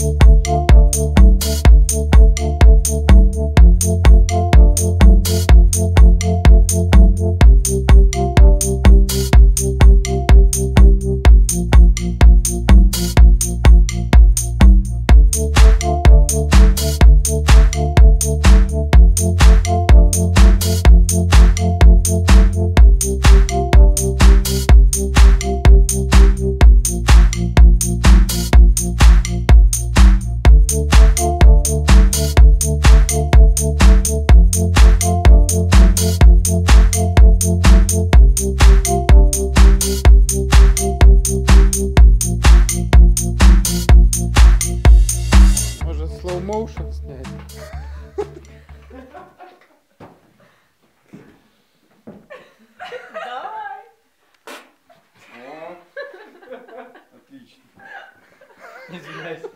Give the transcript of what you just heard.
Música Может slow motion снять? Давай. О, Отлично. Извиняюсь.